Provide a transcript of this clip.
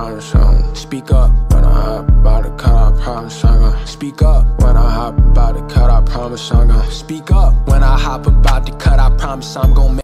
promise I'm speak up when I hop about to cut. I promise I'm gon' speak up when I hop about to cut. I promise I'm gon' speak up when I hop about to cut. I promise I'm gon' make